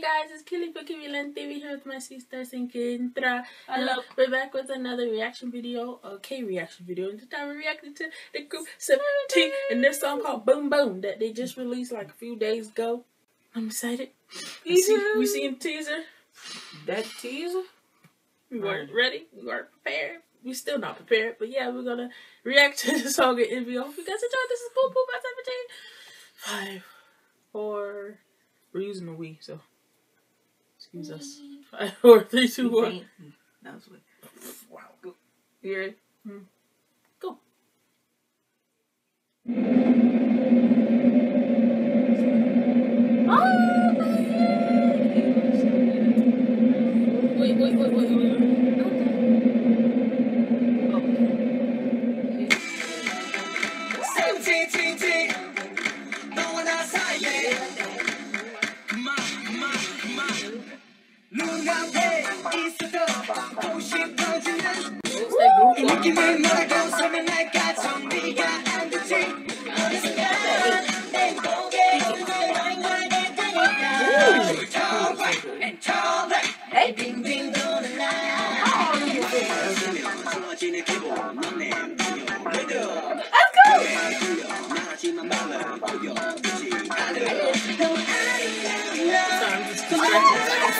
Hey guys, it's Kelly Pokimilante here with my sister Sinkintra. Hello. We're back with another reaction video, a K reaction video. And this time we're reacting to the group 17 and their song called Boom Boom that they just released like a few days ago. I'm excited. We see, we see seen teaser. That teaser? We weren't ready. We weren't prepared. We still not prepared, but yeah, we're gonna react to the song and MV. Hope you guys enjoy. This is Boom Boom by 17. Five, four. We're using the we, so excuse us. Five, four, three, two, one. That was weird. Wow. Go. You ready? Hmm. Go. Wait, 눈앞에 있어도 보고 싶어지는 What's that 이 group? 느낌을 너라고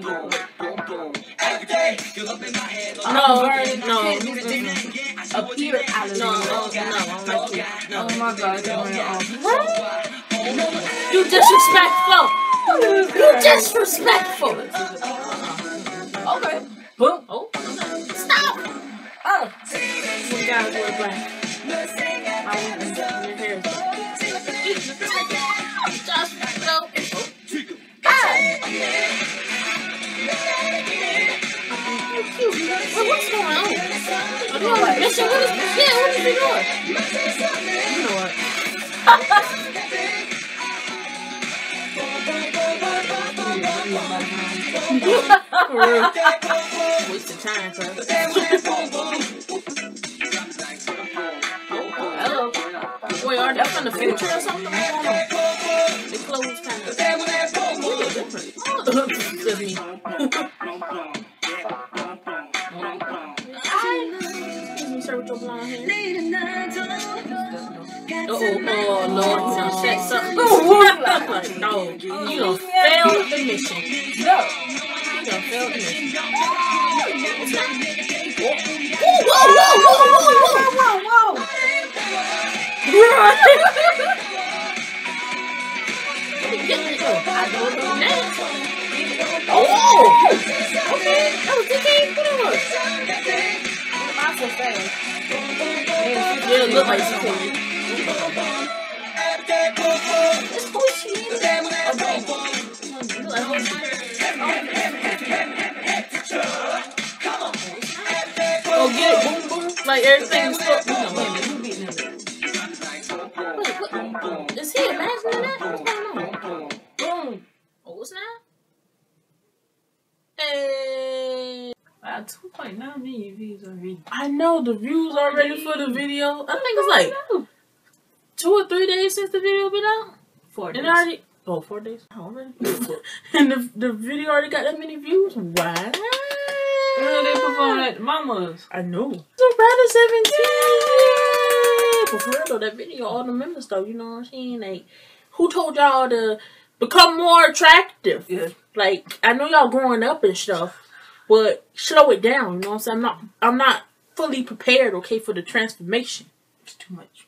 boom boom boom Everyday you're up in my head No, no, no, Appear out of no, no, no, I don't like you. No. Oh my god, going off. Oh, you disrespectful! Oh, you disrespectful! Okay. Boom. Oh, stop! Oh. You guys wear black. Well, what's going on? Are you on a mission? What is, yeah, what is he doing? You know what? Waste of time, sir. Hello. Wait, are they from the future or something? oh, oh, Lord, now check something. no, you done failed the mission. No, you done failed the mission. Whoa, whoa, whoa, whoa, whoa, whoa, whoa, whoa. Oh! Okay, that was 15. What it was? I'm. Yeah, it looked like 16. Oh, get it, boom, boom. Like everything's fucked. You know, wait a minute, who beating him? Wait, what? Is he imagining that? What's going on? Boom. Oh, what's that? Hey. Wow, 2.9 million views video. I know the views already for the video. I think it's like two or three days since the video been out. Four And days. it already oh four days oh, already. and the the video already got that many views. Wow. You know they performed at Mama's. I know. So brother seventeen. But for real though, that video, all the members though, you know what I'm saying? Like, who told y'all to become more attractive? Yeah. Like, I know y'all growing up and stuff, but slow it down. You know what I'm saying? I'm not. I'm not fully prepared. Okay, for the transformation. It's too much.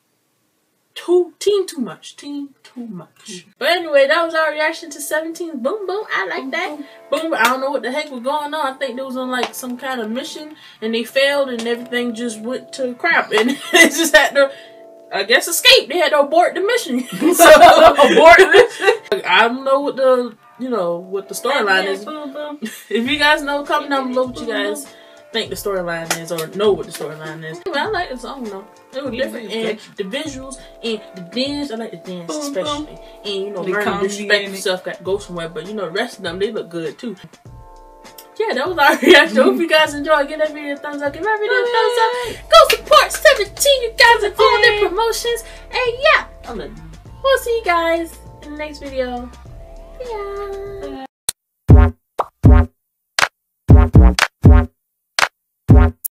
Too team too much. Team too much. But anyway, that was our reaction to 17 Boom Boom. I like Boom, that. boom. Boom. I don't know what the heck was going on. I think they was on like some kind of mission and they failed and everything just went to crap and they just had to I guess escape. They had to abort the mission. so Abort this. I don't know what the you know what the storyline is. Boom, boom. If you guys know, comment down below what you guys think the storyline is or know what the storyline is. But I like the song though. It was different and the visuals and the dance. I like the dance boom, especially. Boom. And you know, the learning respect stuff got go somewhere. But you know, the rest of them they look good too yeah, that was our reaction. Hope you guys enjoyed. Give that video a thumbs up. Give that video a thumbs up. Go support 17. You guys are all their promotions. And yeah, I'm we'll see you guys in the next video. Yeah. Bye.